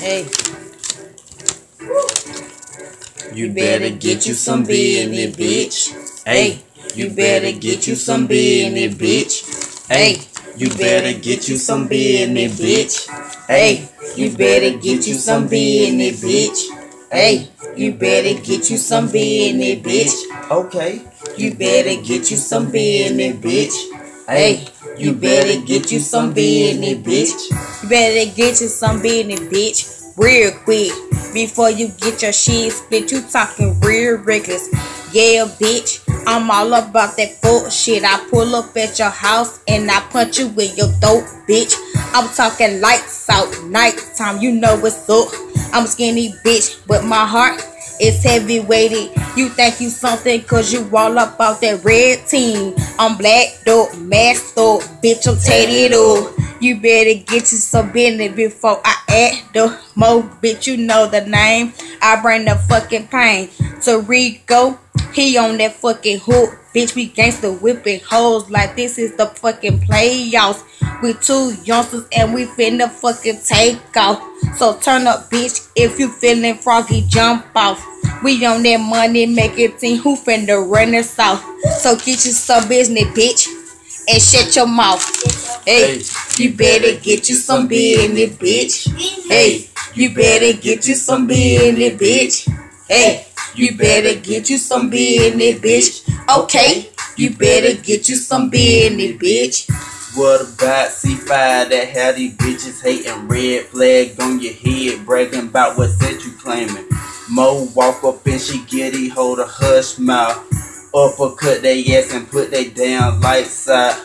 Hey, You better get you some business, bitch. Hey, you better get you some business, bitch. Hey, you better get you some business, bitch. Hey, you better get you some business, bitch. Hey, you better get you some business, bitch. Okay, you better get you some business, bitch. Hey, you better get you some business, bitch. you better get you some business, bitch. Real quick. Before you get your shit split, you talking real reckless. Yeah, bitch. I'm all about that bullshit. I pull up at your house and I punch you in your throat, bitch. I'm talking lights out, nighttime. You know what's up. I'm a skinny bitch, but my heart is heavy weighted. You think you something cause you all up about that red team. I'm black dope, masked up, bitch, I'm tatted up. You better get you some business before I add the mo, bitch. You know the name. I bring the fucking pain to Rico. He on that fucking hook, bitch. We gangster whipping hoes like this is the fucking playoffs. We two youngsters and we finna fucking take off. So turn up, bitch. If you feeling froggy, jump off. We on that money making team who finna run us off. So get you some business, bitch. And shut your mouth. Hey, you better get you some business, bitch. Hey, you better get you some business, bitch. Hey, you better get you some business, bitch. Okay, you better get you some business, bitch. What about C5 that had these bitches hating red flag on your head, bragging about what set you claiming? Moe walk up and she it, hold a hush mouth. Uppercut they ass and put they damn lights out.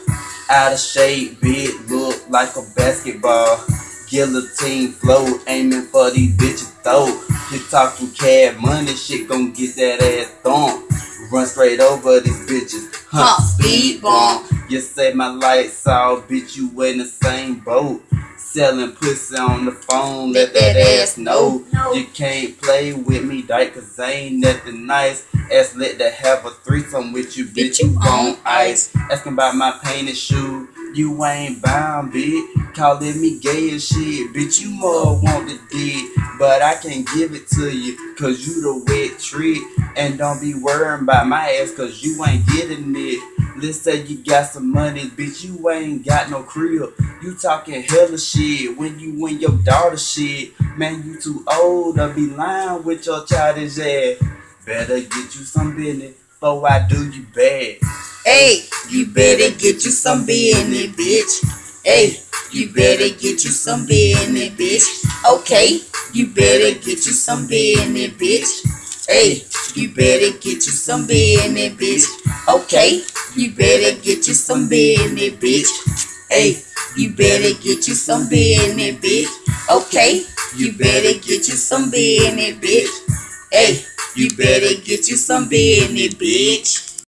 Out of shape, bitch, look like a basketball. Guillotine flow, aiming for these bitches throat. You talking cash money, shit gon' get that ass thumped. Run straight over these bitches, huh? Speed bump. You say my lights out, bitch, you in the same boat. Selling pussy on the phone, let that ass know. You can't play with me, dyke, cause ain't nothing nice. Ass lit to have a threesome with you, bitch, you on ice. Asking about my painted shoe, you ain't bound, bitch. Calling me gay and shit, bitch, you more want the dick. But I can't give it to you, cause you the wet trick. And don't be worrying about my ass, cause you ain't getting it. Let's say you got some money, bitch, you ain't got no crib. You talking hella shit when you win your daughter shit. Man, you too old to be lying with your childish ass. Better get you some business before I do you bad. Hey, you better get you some business, bitch. Hey, you better get you some business, bitch. Okay, you better get you some business, bitch. Hey, you better get you some business, bitch. Okay, you better get you some business, bitch. Hey, you better get you some business, bitch. Okay, you better get you some business, bitch. Hey, you better get you some business, bitch.